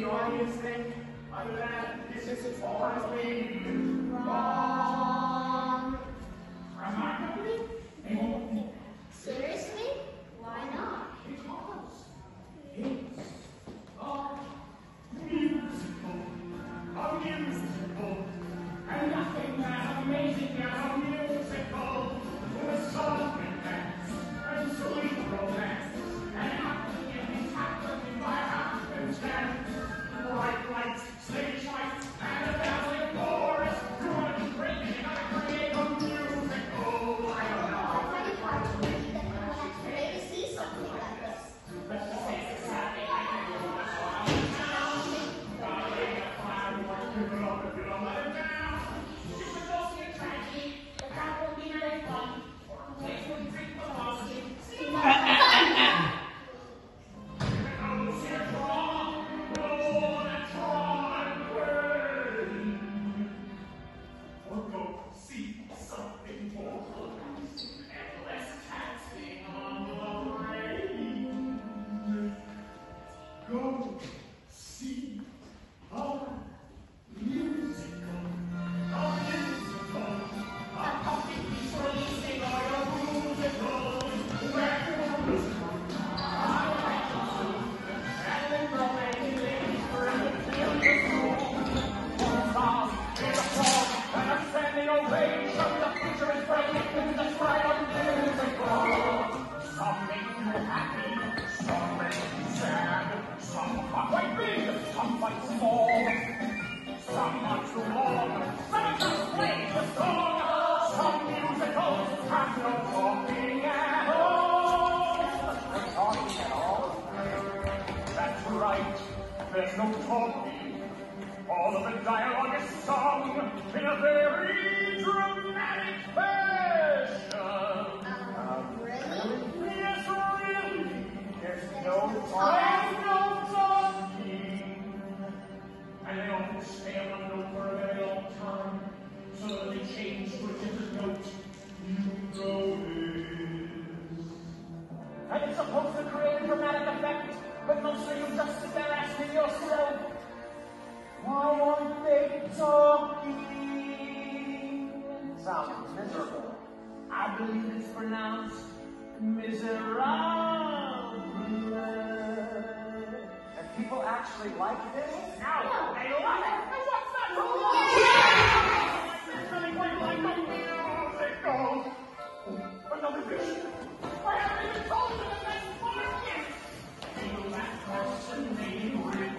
the audience think than this is all being wrong. fight, there's no talking. All of the dialogue is sung in a very dramatic fashion. Um, um really? Yes, really. There's no time, no talking. And they often stay on the note for a very long time, so that they change to a different note. You know this. And it's supposed to create a dramatic effect but you've asking yourself, why aren't they talking? Sounds miserable. I believe it's pronounced miserable. And people actually like this? No, they love it. Yeah! Really like musical. Another vision. Nghĩ một đêm.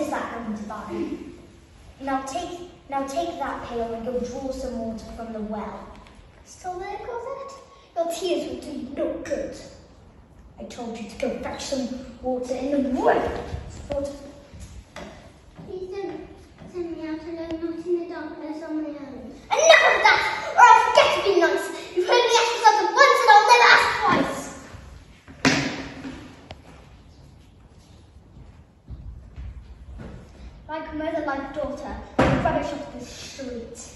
is that going to buy? Now take, now take that pail and go draw some water from the well. Still there, Cosette? Your tears will do no good. I told you to go fetch some water in the wood. But please don't send me out alone, not in the darkness on my own. Enough of that, or I'll forget to be nice. You've heard me ask and murdered my daughter and rubbish off the street.